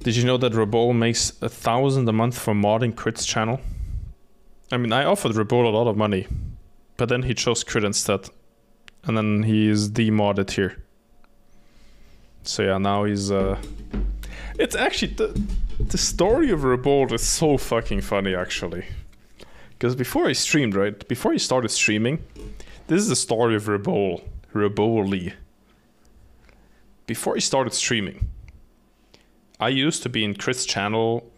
Did you know that Rabole makes a thousand a month for modding Crit's channel? I mean, I offered Rabole a lot of money, but then he chose Crit instead, and then he's demodded here. So yeah, now he's uh, it's actually the the story of Rabole is so fucking funny actually, because before I streamed, right, before he started streaming, this is the story of Rabole, Raboli. Before he started streaming, I used to be in Crit's channel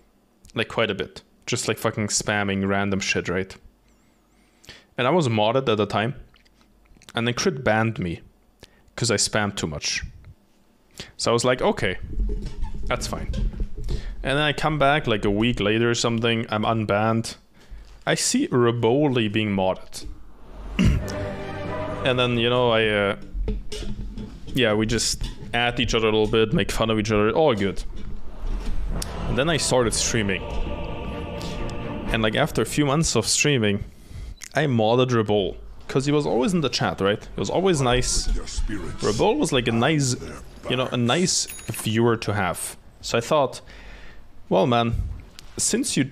like quite a bit. Just like fucking spamming random shit, right? And I was modded at the time. And then Crit banned me because I spammed too much. So I was like, okay, that's fine. And then I come back like a week later or something, I'm unbanned. I see Raboli being modded. and then, you know, I, uh, yeah, we just at each other a little bit, make fun of each other, all good. And then I started streaming. And like after a few months of streaming, I modded Rabole. Because he was always in the chat, right? It was always nice. Rabole was like a nice, you know, a nice viewer to have. So I thought, well man, since you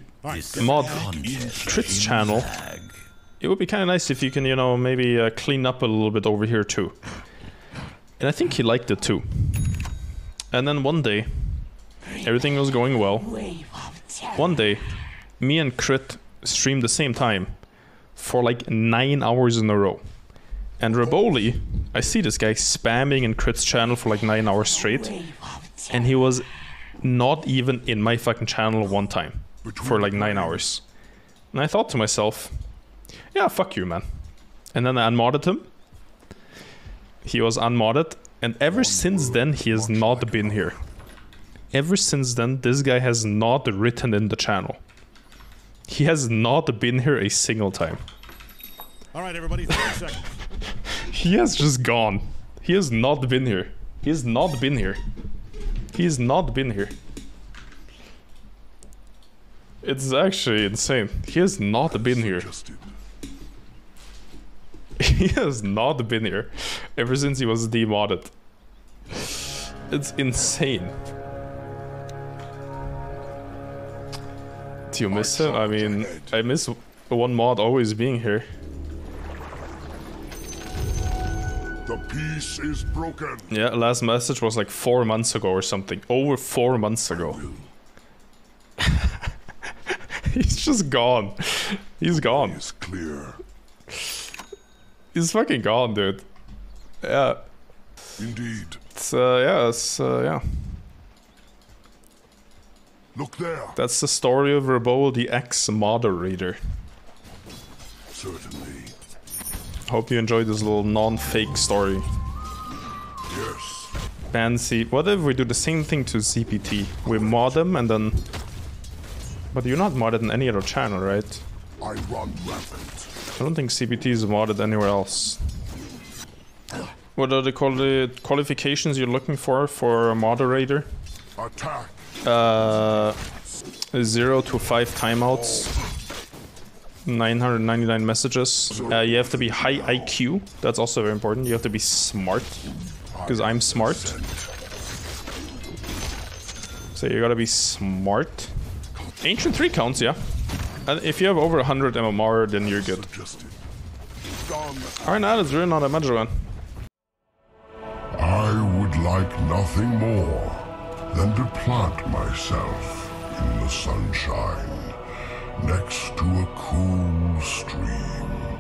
mod Crit's channel, it would be kind of nice if you can, you know, maybe uh, clean up a little bit over here too. And I think he liked it too. And then one day, Everything was going well. One day, me and Crit streamed the same time for like nine hours in a row. And Raboli, I see this guy spamming in Crit's channel for like nine hours straight. And he was not even in my fucking channel one time for like nine hours. And I thought to myself, yeah, fuck you, man. And then I unmodded him. He was unmodded. And ever since then, he has not been here ever since then, this guy has not written in the channel. He has not been here a single time. All right, everybody, he has just gone. He has not been here. He has not been here. He has not been here. It's actually insane. He has not been here. He has not been here ever since he was demodded. It's insane. You miss him? I mean, I miss one mod always being here. The peace is broken. Yeah, last message was like four months ago or something. Over four months ago. He's just gone. He's gone. It's clear. He's fucking gone, dude. Yeah. Indeed. It's uh yeah, it's uh yeah. Look there. That's the story of Rabole, the ex-moderator. Certainly. Hope you enjoyed this little non-fake story. Yes. Fancy. What if we do the same thing to ZPT? We mod them and then... But you're not modded in any other channel, right? I run rampant. I don't think CPT is modded anywhere else. What are the quali qualifications you're looking for for a moderator? Attack. Uh, 0 to 5 timeouts. 999 messages. Uh, you have to be high IQ. That's also very important. You have to be smart. Because I'm smart. So you gotta be smart. Ancient 3 counts, yeah. And if you have over 100 MMR, then you're good. Alright, now that's really not a much one. I would like nothing more than to plant myself in the sunshine next to a cool stream.